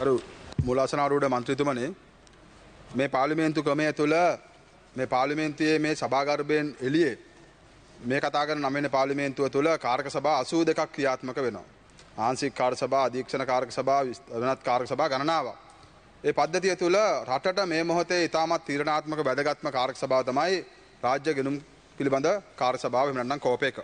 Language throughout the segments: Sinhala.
අරු මුලාසනාරූඩ මන්ත්‍රතුමනේ මේ පාලිමේන්තු ක්‍රමය තුළ මේ පාලිමේන්තුවේ මේ සභාගර්භයෙන් එලියේ මේ කතාගර නමෙන පාලිමේන්තුව තුළ කාර්ක සභා අසූ දෙකක් ක්‍රියාත්මක වෙනවා. ආන්සික් කාර සභා අධීක්ෂණ කාර්ක සභා වෙනත් කාර්ක සභා ගණනාව. ඒ පද්ධතිය තුළ රටට මේ මොහොතේ ඉතාමත් තීරණාත්මක වැදගත්ම කාර්ක සභාව තමයි රාජ්‍ය ගෙනුම් පිළිබඳ කාර් සභාව මෙන්නම් කෝපයක.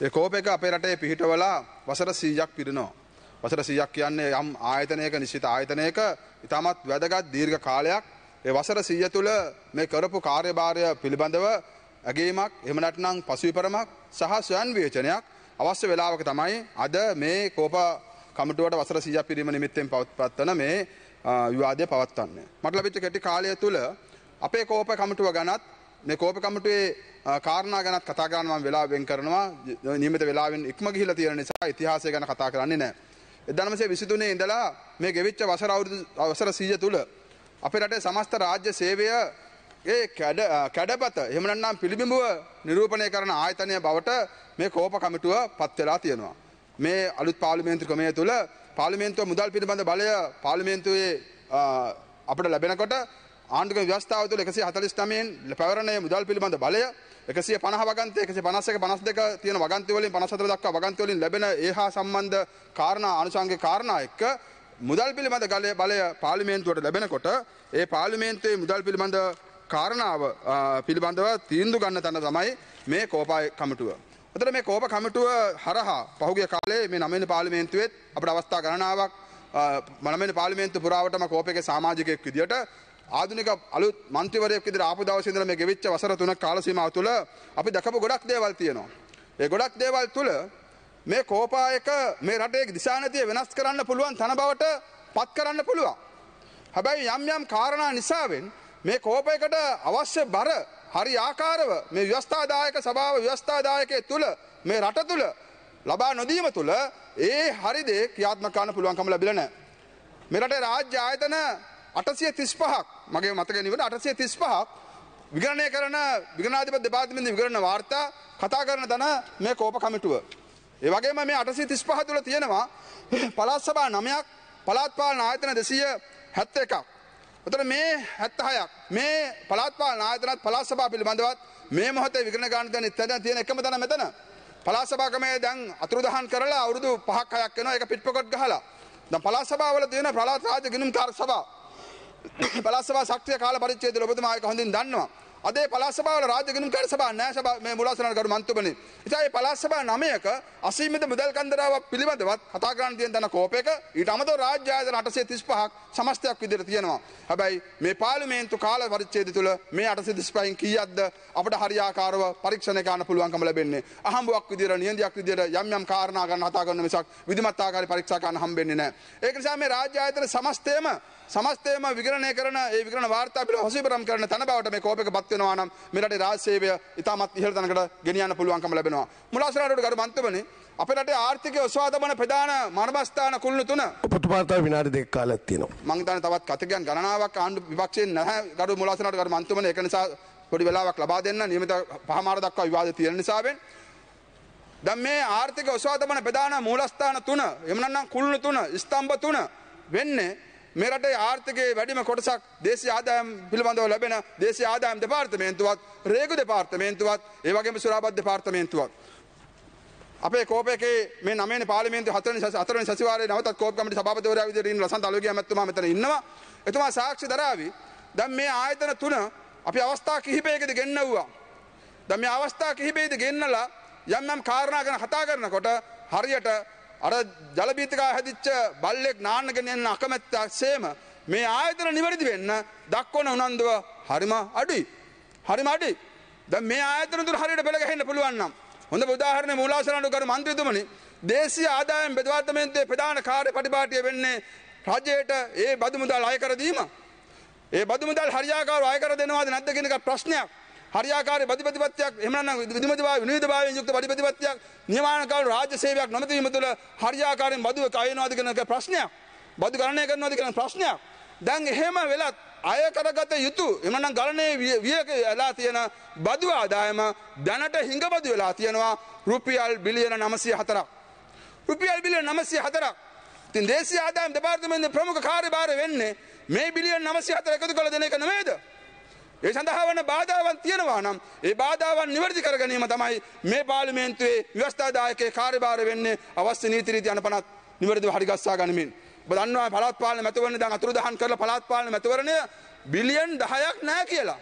ඒ කෝපයක අපේ රටේ පිහිටවලා වසර සීයක් පිරිනවා. වසර සීයක් කියන්නේ යම් ආයතනයක නිශ්චිත ආයතනයක ඉතාමත් වැදගත් දීර්ඝ කාලයක් ඒ වසර සීය තුළ මේ කරපු කාර්යභාරය පිළිබඳව ඇගේමක් එමනටනම් පසුවිපරමක් සහ ස්වයන් වේචනයක් අවශ්‍ය වෙලාවක තමයි අද මේ කෝප කමටුවට වසර සීය පිරීම නිමිත්තෙන් පවත්වන මේ විවාදය පවත්වන්නේ. මට ලබිච්ච කෙටි කාලය තුළ අපේ කෝප කමටුව ගනත් මේ කෝප කමටුවේ කාරණා ගැනත් කතා කරන්න මම වෙලා වෙන් කරනවා නියමිත වෙලාවෙන් ඉක්ම ගිහිලා තියෙන නිසා ඉතිහාසය ගැන කතා කරන්නේ නැහැ. 1923 ඉඳලා මේ ගෙවිච්ච වසර අවුරුදු වසර 100 තුල අපේ රටේ සමස්ත රාජ්‍ය සේවය ඒ කැඩ කැඩපත එහෙම නැත්නම් පිළිබිඹුව නිරූපණය කරන ආයතනය බවට මේ කෝප කමිටුව පත් වෙලා තියෙනවා. මේ අලුත් පාර්ලිමේන්තු ක්‍රමය තුල පාර්ලිමේන්තුව මුදල් පිළිබඳ බලය පාර්ලිමේන්තුවේ අපිට ලැබෙනකොට ආණ්ඩුක ව්‍යවස්ථාව තුළ 149න් පැවරණයේ මුදල් පිළිබඳ බලය 150 වගන්ති 151 52 තියෙන වගන්ති වලින් 54 දක්වා වගන්ති වලින් ලැබෙන ඒහා සම්බන්ධ කාරණා අනුසංගික කාරණා එක්ක මුදල් පිළිබඳ බලය පාර්ලිමේන්තුවට ලැබෙනකොට ඒ පාර්ලිමේන්තුවේ මුදල් පිළිබඳ කාරණාව පිළිබඳව තීන්දුව ගන්න තැන තමයි මේ කෝපාය කමිටුව. එතන මේ කෝප කමිටුව හරහා පහුගිය කාලේ මේ නවවෙනි පාර්ලිමේන්තුවේත් අපිට අවස්ථා ගණනාවක් නවවෙනි පාර්ලිමේන්තුව පුරාවටම කෝපයේ සමාජිකයෙක් විදියට ආධුනික අලුත් මන්ත්‍රීවරයෙක් විදිහට ආපු දවසේ ඉඳලා මේ ගෙවිච්ච වසර තුනක කාල සීමාව තුළ අපි දැකපු ගොඩක් දේවල් තියෙනවා. ඒ ගොඩක් දේවල් තුළ මේ කෝපායක මේ රටේ දිශානතිය වෙනස් කරන්න පුළුවන් තන බවට පත් කරන්න පුළුවන්. හැබැයි යම් යම් කාරණා නිසාවෙන් මේ කෝපයකට අවශ්‍ය බර හරි ආකාරව මේ ව්‍යවස්ථාදායක සභාව ව්‍යවස්ථාදායකයේ තුල මේ රට තුල ලබා නොදීම තුල ඒ හරි දේ ක්‍රියාත්මක කරන්න පුළුවන්කම ලැබිලා නැහැ. මේ රටේ රාජ්‍ය ආයතන අටසිය තිස්පහක් මගේ මතක නිවට අටසිය තිස්පහක් විගණනය කරන විගනාධිප දෙපාතිමින්ද විගරණ වාර්තා කතා කරන තන මේ කෝප කමිටුව. ඒ වගේම මේ අටසි තිස්පහ තුළ තියෙනවා පළාත් සභා නමයක් පළාත්පාලන ආයතන දෙසීය හැත්ත එකක්. එතන මේ හැත්තහයක් මේ පළාත්පාලන ආයතනත් පළාත් සභා පිළිබඳවත් මේ මොහොතේ විගණන ගන්න දැන් ඉතින් තියෙන එකම තැන මෙතන. පළාත් සභා ක්‍රමය දැන් අතුරුදහන් කරලා අවුරුදු 5ක් 6ක් වෙනවා ඒක පිටපොකට් ගහලා. දැන් පළාත් සභාවල තියෙන පළාත් රාජ්‍ය ගිණුම් කාර්ය සභාව පළාත් සභා ශක්තිය කාල පරිච්ඡේදය ඔබතුමා ඒක හොඳින් දන්නවා. අද ඒ පළාත් සභාවල රාජ්‍ය ගිණුම් කාර්ය සභාව නැහැ සභා මේ මුලාසනන කරු මන්තුමනි. ඉතින් මේ පළාත් සභා නමයක අසීමිත මුදල් කන්දරාවක් පිළිබඳවත් කතා කරන්න තියෙන තන කෝපයක ඊට අමතරව රාජ්‍ය ආයතන 835ක් සමස්තයක් විදිහට තියෙනවා. හැබැයි මේ පාර්ලිමේන්තු කාල පරිච්ඡේදය තුල මේ 835න් කීයක්ද අපිට හරියාකාරව පරීක්ෂණය කරන්න පුළුවන්කම ලැබෙන්නේ. අහඹුවක් විදිහට නියඳියක් විදිහට යම් යම් කාරණා ගන්න කතා කරන මිසක් විධිමත් ආකාරي පරීක්ෂා කරන්න හම්බෙන්නේ නැහැ. ඒක නිසා මේ රාජ්‍ය ආයතන සමස්තයම සමස්තයම විගණනය කරන ඒ විගණන වාර්තා පිළ හොසිපරම් කරන තන බවට මේ කෝපයක පත් වෙනවා නම් මේ රටේ රාජ්‍ය සේවය ඉතාමත් ඉහළ තැනකට ගෙනියන්න පුළුවන්කම ලැබෙනවා. මුලාසනාරට ගරු මන්ත්‍රවනේ අපේ රටේ ආර්ථිකය ඔස්වා තබන ප්‍රධාන මර්මස්ථාන කුළුණු තුන ඔබතුමාට විනාඩි දෙක කාලයක් තියෙනවා. මං හිතන්නේ තවත් කතකයන් ගණනාවක් ආණ්ඩු විපක්ෂයෙන් නැහැ ගරු මුලාසනාරට ගරු මන්ත්‍රවනේ ඒක නිසා පොඩි වෙලාවක් ලබා දෙන්න නියමිත පහමාර දක්වා විවාද තියෙන නිසාවෙන් දැන් මේ ආර්ථික ඔස්වා තබන ප්‍රධාන මූලස්ථාන තුන එහෙම නැත්නම් කුළුණු තුන ස්තම්භ තුන වෙන්නේ මේ රටේ ආර්ථිකයේ වැඩිම කොටසක් දේශීය ආදායම් පිළිබඳව ලැබෙන දේශීය ආදායම් දෙපාර්තමේන්තුවත් රේගු දෙපාර්තමේන්තුවත් ඒ වගේම සුරාබත් දෙපාර්තමේන්තුවත් අපේ කෝපයකේ මේ නවවෙනි පාර්ලිමේන්තුවේ හතරවෙනි හතරවෙනි සතිවාරයේ නවතත් කෝප කමිටු සභාපතිවරයා විදිහට ඉන්න ලසන්ත අලුගිය මැතිතුමා මෙතන ඉන්නවා. එතුමා සාක්ෂි දරාවි. දැන් මේ ආයතන තුන අපි අවස්ථා කිහිපයකදී ගෙන්නවුවා. දැන් මේ අවස්ථා කිහිපෙදී ගෙන්නලා යම් යම් කාරණා ගැන කතා කරනකොට හරියට අර ජලබීතිකා හැදිච්ච බල්ලෙක් නාන්නගෙන එන්න අකමැත්තක් සේම මේ ආයතන නිවැරදි වෙන්න දක්වන උනන්දුව හරිම අඩුයි. හරිම අඩුයි. දැන් මේ ආයතන තුන හරියට බෙල ගහන්න පුළුවන් නම් හොඳ උදාහරණයක් මූලාසනට කරු මන්ත්‍රීතුමනි දේශීය ආදායම් දෙපාර්තමේන්තුවේ ප්‍රධාන කාර්ය පටිපාටිය වෙන්නේ රජයට ඒ බදු මුදල් අය කර දීම. ඒ බදු මුදල් හරියාකාරව අය කර දෙනවාද නැද්ද කියන එක ප්‍රශ්නයක්. හරියාකාරී ප්‍රතිපත්තියක් එහෙම නැත්නම් විධිමතභාවය විනිවිදභාවයෙන් යුක්ත ප්‍රතිපත්තියක් නියමානකාර රාජ්‍ය සේවයක් නොමැතිවීම තුළ හරියාකාරයෙන් බදුව කයනවාද කියන ප්‍රශ්නයක්. බදු ගණනය කරනවාද කියන ප්‍රශ්නයක්. දැන් එහෙම වෙලත් අය කරගත යුතු එම නම් ගණනය වියක වෙලා තියෙන බදු ආදායම දැනට හිඟබදු වෙලා තියෙනවා. රුපියල් බිලියන 904ක් රුපියල් බිලියන 904ක් තින් දේශී ආදායම් දෙපාර්තමේන්තුවේ ප්‍රමුඛ කාර්යභාරය වෙන්නේ මේ බිලියන් 904 එකතු කළ දෙන එක නෙමෙයිද? ඒ සඳහා වන බාධාවන් තියෙනවා නම් ඒ බාධාවන් නිවැරදි කර ගැනීම තමයි මේ පාර්ලිමේන්තුවේ ව්‍යවස්ථාදායකයේ කාර්යභාරය වෙන්නේ අවශ්‍ය නීති රීති අනුපනත් නිවැරදිව හරිගස්සා ගනිමින්. ඔබ දන්නවා පළාත් පාලන මැතිවරණ දැන් අතුරුදහන් කරලා පළාත් පාලන මැතිවරණය බිලියන් 10ක් නැහැ කියලා.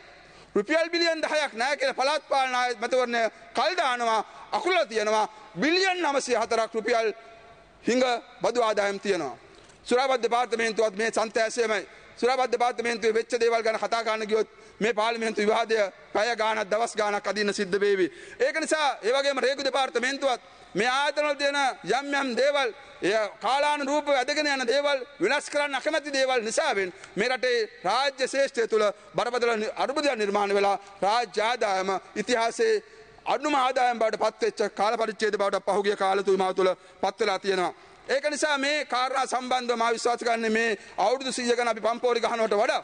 රුපියල් බිලියන් 10ක් නැහැ කියලා පළාත් පාලන මැතිවරණය කල් දානවා අකුලලා තියෙනවා බිලියන් 904ක් රුපියල් හිඟ බදු ආදායම් තියෙනවා. සුරාබත් දෙපාර්තමේන්තුවත් මේ සන්තෑසයමයි සුරාබත් දෙපාර්තමේන්තුවේ වෙච්ච දේවල් ගැන කතා කරන්න ගියොත් මේ පාර්ලිමේන්තු විවාදය පැය ගානක් දවස් ගානක් අදින්න සිද්ධ වේවි. ඒක නිසා ඒ වගේම රේගු දෙපාර්තමේන්තුවත් මේ ආයතනවල තියෙන යම් යම් දේවල් එය කාලානුරූපව ඇදගෙන යන දේවල් වෙනස් කරන්න අකමැති දේවල් නිසාවෙන් මේ රටේ රාජ්‍ය ශේෂ්ඨය තුළ බරපතල අරුබුදයක් නිර්මාණය වෙලා රාජ්‍ය ආදායම ඉතිහාසයේ අඩුම ආදායම් බවට පත්වෙච්ච කාල පරිච්ඡේද බවට පහුගිය කාල තුමාව තුළ පත් වෙලා තියෙනවා. ඒක නිසා මේ කාරණා සම්බන්ධව මා විශ්වාස කරන්නේ මේ අවුරුදු 100 ගණන් අපි පම්පෝරි ගහනවට වඩා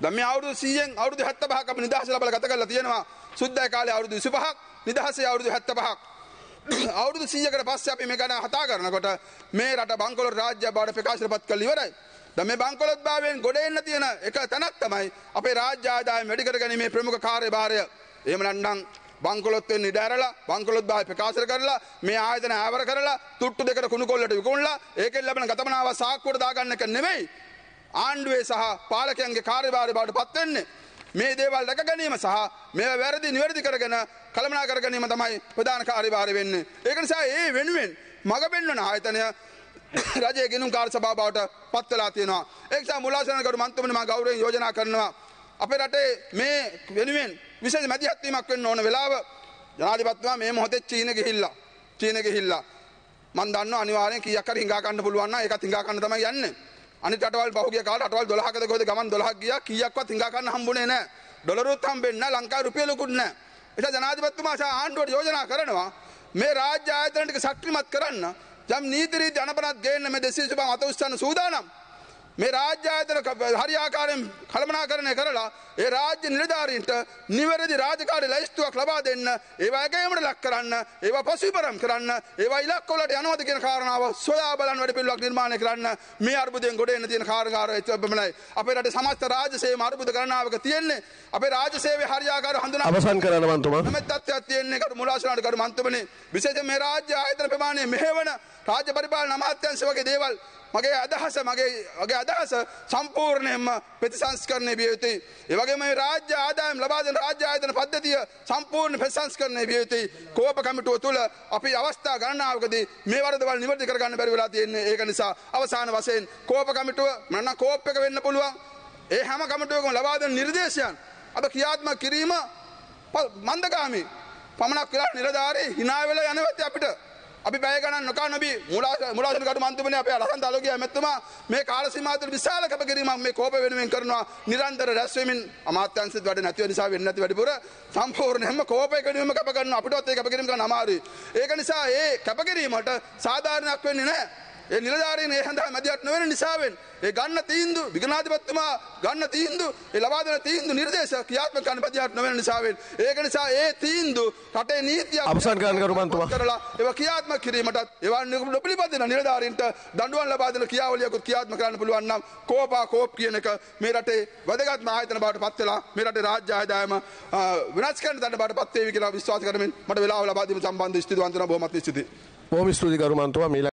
දැන් මේ අවුරුදු 100න් අවුරුදු 75ක් අපි නිදහස ලබලා ගත කරලා තියෙනවා. සුද්දයි කාලේ අවුරුදු 25ක් නිදහසේ අවුරුදු 75ක්. අවුරුදු 100කට පස්සේ අපි මේ ගැන කතා කරනකොට මේ රට බංකොලොත් රාජ්‍ය බවට ප්‍රකාශනපත් කළ ඉවරයි. දැන් මේ බංකොලොත් භාවයෙන් ගොඩ එන්න තියෙන එක තැනක් තමයි අපේ රාජ්‍ය ආදායම වැඩි කරගැනීමේ ප්‍රමුඛ කාර්යභාරය. එහෙම නැත්නම් බංකොලොත් වෙන්න ඉඩ ඇරලා බංකොලොත් භාවය ප්‍රකාශ කරලා මේ ආයතන ආවර කරලා තුට්ටු දෙකට කුණු කොල්ලට විකුණලා ඒකෙන් ලැබෙන ගතමනාව සාක්කුවට දාගන්න එක නෙමෙයි. ආණ්ඩුවේ සහ පාලකයන්ගේ කාර්යභාරය බවට පත්වෙන්නේ. මේ දේවල් දැක ගැනීම සහ මේ වැරදි නිවැරදි කරගෙන කළමනා කර ගැනීම තමයි ප්‍රධාන කාර්යභාරය වෙන්නේ. ඒක නිසා ඒ වෙනුවෙන් මඟ පෙන්වන ආයතනය රජයේ ගෙනුම් කාර්ය සභාව බවට පත් වෙලා තියෙනවා. ඒ නිසා මුලාසනකරු මන්ත්‍රමනි මා ගෞරවයෙන් යෝජනා කරනවා. අපේ රටේ මේ වෙනුවෙන් විශේෂ මැදිහත් වීමක් වෙන්න ඕන වෙලාව ජනාධිපතිතුමා මේ මොහොතේ චීන ගිහිල්ලා. චීන ගිහිල්ලා. මම දන්නවා අනිවාර්යෙන් කීයක් හරි හිඟා ගන්න පුළුවන් නම් ඒකත් හිඟා ගන්න තමයි යන්නේ. අනිත් රටවල් පහුගිය කාලේ රටවල් 12කද කොහෙද ගමන් 12ක් ගියා කීයක්වත් හිඟා ගන්න හම්බුනේ නැහැ. ඩොලරුත් හම්බෙන්නේ නැහැ ලංකාවේ රුපියලකුත් නැහැ. එතන ජනාධිපතිතුමා සහ ආණ්ඩුවට යෝජනා කරනවා මේ රාජ්‍ය ආයතන ටික ශක්තිමත් කරන්න යම් නීති රීති අනපනත් ගේන්න මේ දෙසිය සුබ මත උස්සන්න සූදානම්. මේ රාජ්‍ය ආයතන හරියාකාරයෙන් කළමනාකරණය කරලා ඒ රාජ්‍ය නිලධාරීන්ට නිවැරදි රාජකාරී ලැයිස්තුවක් ලබා දෙන්න ඒවා ඇගයීමට ලක් කරන්න ඒවා පසුබිම් කරන්න ඒවා ඉලක්කවලට යනවද කියන කාරණාව සොයා බලන වැඩ පිළිවෙලක් නිර්මාණය කරන්න මේ අර්බුදයෙන් ගොඩ එන්න තියෙන කාර්යකාරය එච්චබමයි අපේ රටේ සමස්ත රාජ්‍ය සේවය අර්බුද ගණනාවක තියෙන්නේ. අපේ රාජ්‍ය සේවය හරියාකාරව හඳුනා අවසන් කරන්න මන්තුමා. මෙම තත්ත්වයක් තියෙන්නේ කරු මුලාසනාට කරු මන්තුමනි. විශේෂයෙන් මේ රාජ්‍ය ආයතන ප්‍රමාණය මෙහෙවන රාජ්‍ය පරිපාලන අමාත්‍යාංශ වගේ දේවල් මගේ අදහස මගේ වගේ අදහස සම්පූර්ණයෙන්ම ප්‍රතිසංස්කරණය විය යුතුයි. ඒ වගේම මේ රාජ්‍ය ආදායම් ලබා දෙන රාජ්‍ය ආයතන පද්ධතිය සම්පූර්ණ ප්‍රතිසංස්කරණය විය යුතුයි. කෝප කමිටුව තුළ අපි අවස්ථා ගණනාවකදී මේ වරදවල් නිවැරදි කරගන්න බැරි වෙලා තියෙන්නේ. ඒක නිසා අවසාන වශයෙන් කෝප කමිටුව මම කෝප් එක වෙන්න පුළුවන්. ඒ හැම කමිටුවකම ලබා දෙන නිර්දේශයන් අද ක්‍රියාත්මක කිරීම මන්දගාමී. පමණක් වෙලා නිලධාරී hina වෙලා යනවත් අපිට අපි බය ගණන් නොකා නොබී මුලාසන කටු මන්තුමනේ අපේ අරහන් දාලෝගිය ඇමැතුමා මේ කාල සීමාව තුළ විශාල කැපකිරීමක් මේ කෝප වෙනුවෙන් කරනවා. නිරන්තර රැස් වෙමින් අමාත්‍යංශෙත් වැඩ නැතිව නිසා වෙන්නේ නැති වැඩිපුර සම්පූර්ණයෙන්ම කෝපයක වෙනුවෙන්ම කැප කරනවා. අපිටවත් ඒ කැපකිරීම කරන්න අමාරුයි. ඒක නිසා ඒ කැපකිරීමට සාධාරණයක් වෙන්නේ නැහැ. ඒ නිලධාරීන් ඒ හඳා මැදිහත් නොවන නිසාවෙන් ඒ ගන්න තීන්දුව විගනාධිපතිතුමා ගන්න තීන්දුව ඒ ලබා දෙන තීන්දුව නිර්දේශ ක්‍රියාත්මක කරන්න මැදිහත් නොවන නිසාවෙන් ඒක නිසා ඒ තීන්දුව රටේ නීතිය අවසන් කරන්න කරු මන්තුමා. කරලා ඒවා ක්‍රියාත්මක කිරීමටත් ඒවා නොපිළිපදින නිලධාරීන්ට දඬුවම් ලබා දෙන ක්‍රියාවලියකුත් ක්‍රියාත්මක කරන්න පුළුවන් නම් කෝපා කෝප් කියන එක මේ රටේ වැදගත්ම ආයතන බවට පත් වෙලා මේ රටේ රාජ්‍ය ආදායම වෙනස් කරන තැන බවට පත් වේවි කියලා විශ්වාස කරමින් මට වෙලාව ලබා දීම සම්බන්ධ ස්තුතිවන්තන බොහොමත් ස්තුතියි බොහොම ස්තුතියි කරු මන්තුමා. මීළඟ